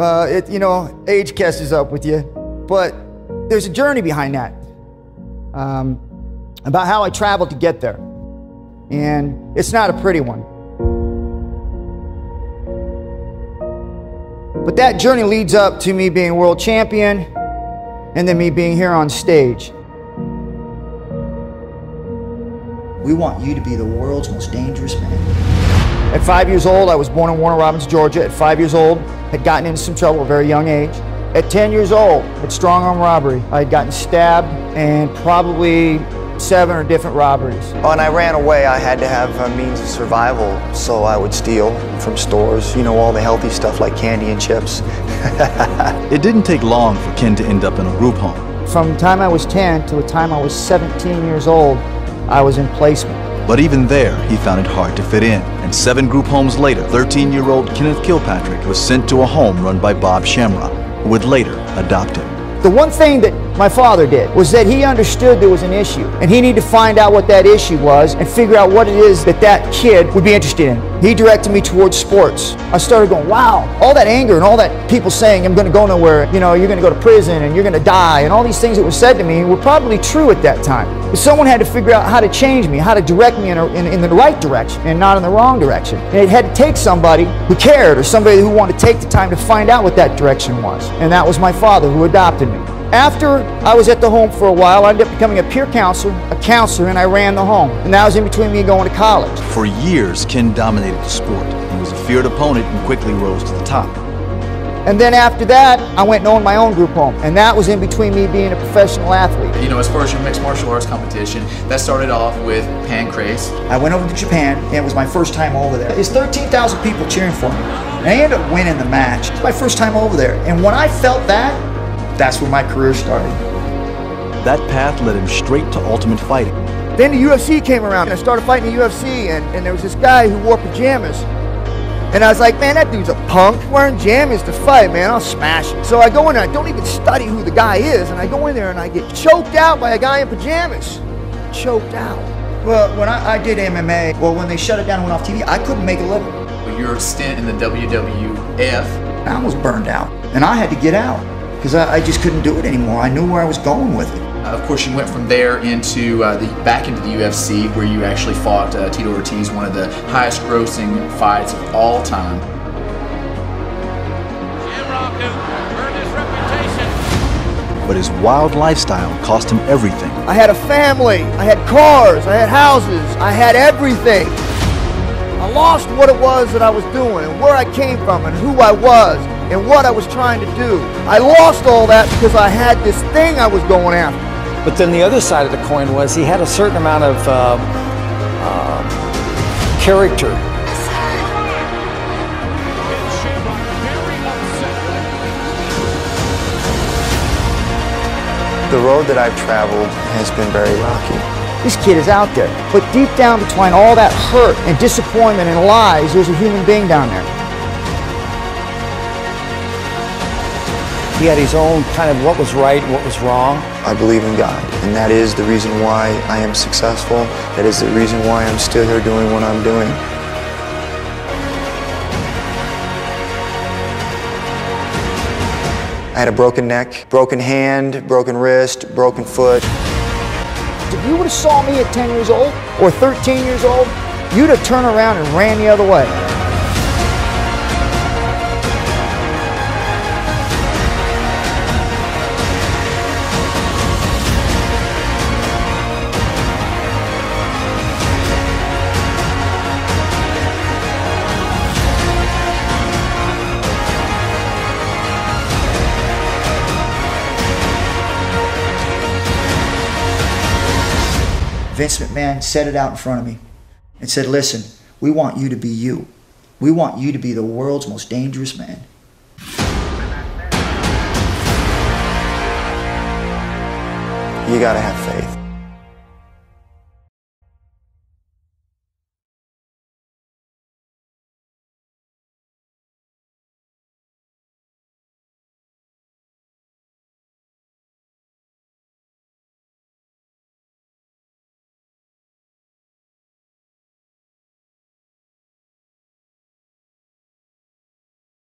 Uh, it, you know, age catches up with you. But there's a journey behind that um, about how I traveled to get there. And it's not a pretty one. But that journey leads up to me being world champion and then me being here on stage. We want you to be the world's most dangerous man. At five years old, I was born in Warner Robins, Georgia. At five years old, had gotten into some trouble at a very young age. At 10 years old, at strong arm robbery, I had gotten stabbed and probably seven or different robberies. When I ran away, I had to have a means of survival, so I would steal from stores, you know, all the healthy stuff like candy and chips. it didn't take long for Ken to end up in a group home. From the time I was 10 to the time I was 17 years old, I was in placement. But even there, he found it hard to fit in. And seven group homes later, 13-year-old Kenneth Kilpatrick was sent to a home run by Bob Shamrock, who would later adopt him. The one thing that my father did was that he understood there was an issue and he needed to find out what that issue was and figure out what it is that that kid would be interested in. He directed me towards sports. I started going, wow, all that anger and all that people saying I'm going to go nowhere, you know, you're going to go to prison and you're going to die and all these things that were said to me were probably true at that time. But someone had to figure out how to change me, how to direct me in, a, in, in the right direction and not in the wrong direction. And it had to take somebody who cared or somebody who wanted to take the time to find out what that direction was. And that was my father who adopted me. After I was at the home for a while, I ended up becoming a peer counselor, a counselor, and I ran the home. And that was in between me going to college. For years, Ken dominated the sport. He was a feared opponent and quickly rose to the top. And then after that, I went and owned my own group home. And that was in between me being a professional athlete. You know, as far as your mixed martial arts competition, that started off with pancrase. I went over to Japan, and it was my first time over there. There's 13,000 people cheering for me. And I ended up winning the match. It's my first time over there. And when I felt that, that's where my career started. That path led him straight to Ultimate Fighting. Then the UFC came around and I started fighting the UFC and, and there was this guy who wore pajamas. And I was like, man, that dude's a punk wearing jammies to fight, man. I'll smash him. So I go in there, I don't even study who the guy is, and I go in there and I get choked out by a guy in pajamas. Choked out. Well, when I, I did MMA, well, when they shut it down and went off TV, I couldn't make a living. Your stint in the WWF. I was burned out, and I had to get out because I, I, just couldn't do it anymore. I knew where I was going with it. Uh, of course, you went from there into uh, the back into the UFC, where you actually fought uh, Tito Ortiz, one of the highest-grossing fights of all time. But his wild lifestyle cost him everything. I had a family, I had cars, I had houses, I had everything. I lost what it was that I was doing and where I came from and who I was and what I was trying to do. I lost all that because I had this thing I was going after. But then the other side of the coin was he had a certain amount of uh, uh, character. The road that I've traveled has been very rocky. This kid is out there, but deep down between all that hurt and disappointment and lies, there's a human being down there. He had his own kind of what was right and what was wrong. I believe in God, and that is the reason why I am successful. That is the reason why I'm still here doing what I'm doing. I had a broken neck, broken hand, broken wrist, broken foot. If you would have saw me at 10 years old or 13 years old, you'd have turned around and ran the other way. Vince McMahon set it out in front of me and said, Listen, we want you to be you. We want you to be the world's most dangerous man. You gotta have faith.